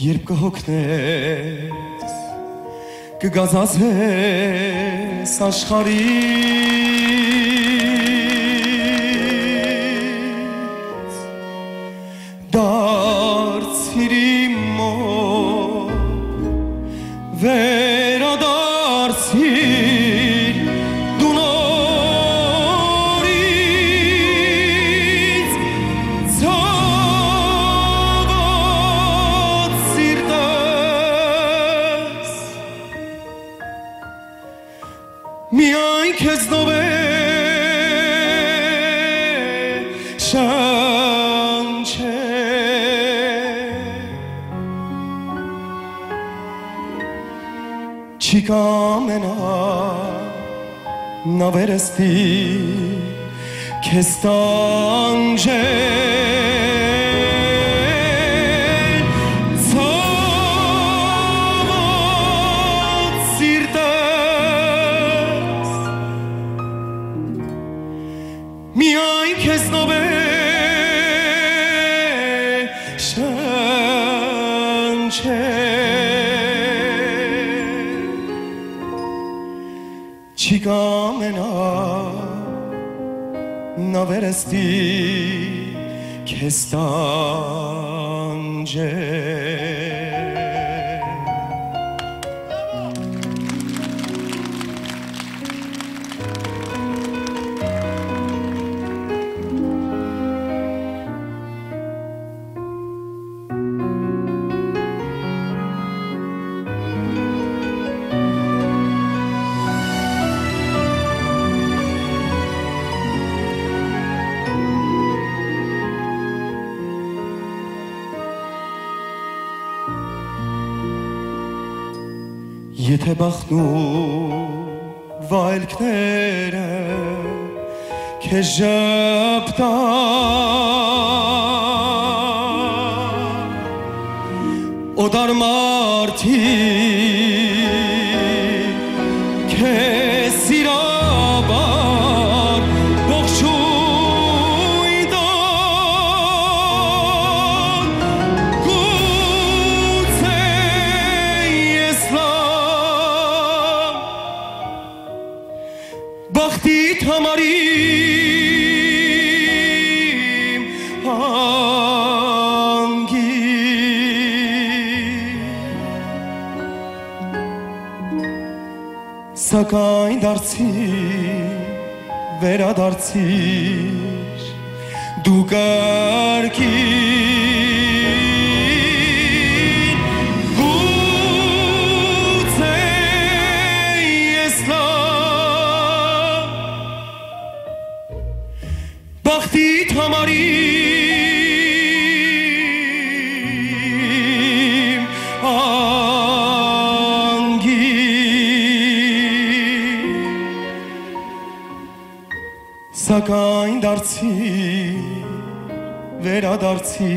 երբ կհոգնես կգազազես աշխարից դարձիր իմ մոտ վերադարձիր میای کذاب شمچه نبرستی که کستانجه Cigamenò non veresti che stange Եթե բախնու վայելքները քեզ ժպտա օդար մարտի բախտիդ համարիմ անգի Սակայն դարձիր վերադարձիր դու կարգիր բախտիդ համարիմ անգի Սակայն դարձի վերադարձի